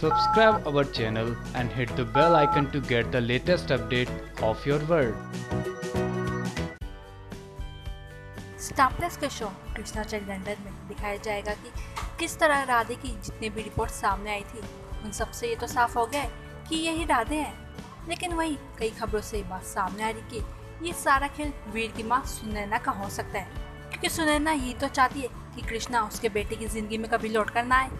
Subscribe our channel and hit the bell icon to get the latest update of your world. Star Plus के show Krishna Chali London में दिखाया जाएगा कि किस तरह राधे की जितनी भी रिपोर्ट सामने आई थी, उन सबसे ये तो साफ़ हो गया कि यही राधे हैं। लेकिन वही कई खबरों से बात सामने आ रही कि ये सारा खेल वीर की माँ सुनैना का हो सकता है। क्योंकि सुनैना ये तो चाहती है कि कृष्णा उसके बेटे की ज़िंदगी में कभी लौट कर ना आए।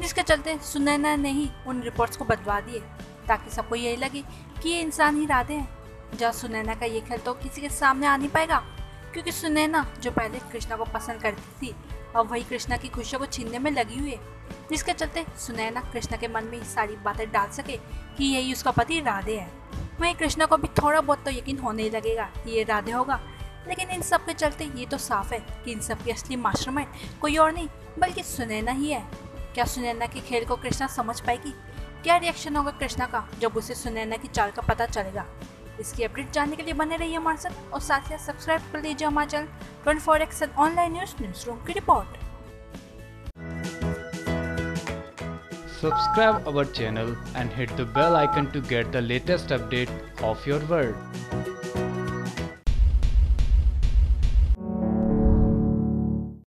जिसके चलते सुनैना ने ही उन रिपोर्ट्स को बदलवा दिए, ताकि सबको यही लगे कि ये इंसान ही राधे हैं। जहाँ सुनैना का ये खेल तो किसी के सामने आ नहीं पाएगा, क्योंकि सुनैना जो पहले कृष्णा को पसंद करती थी, अब वही कृष्णा की खुशियों को छीनने में लगी हुई है। जिसके चलते सुनैना कृष्णा के मन में सारी बातें डाल सके कि यही उसका पति राधे है। वहीं कृष्णा को भी थोड़ा बहुत तो यकीन होने ही लगेगा कि ये राधे होगा, लेकिन इन सब के चलते ये तो साफ़ है कि इन सब की असली मास्टरमाइंड कोई और नहीं, बल्कि सुनैना ही है। क्या सुनैना के खेल को कृष्णा समझ पाएगी? क्या रिएक्शन होगा कृष्णा का जब उसे सुनैना की चाल का पता चलेगा? इसकी अपडेट जानने के लिए बने रहिए हमारे साथ और साथ ही सब्सक्राइब कर लीजिए हमारे channel twenty four X online news newsroom की report Subscribe our channel and hit the bell icon to get the latest update of your world.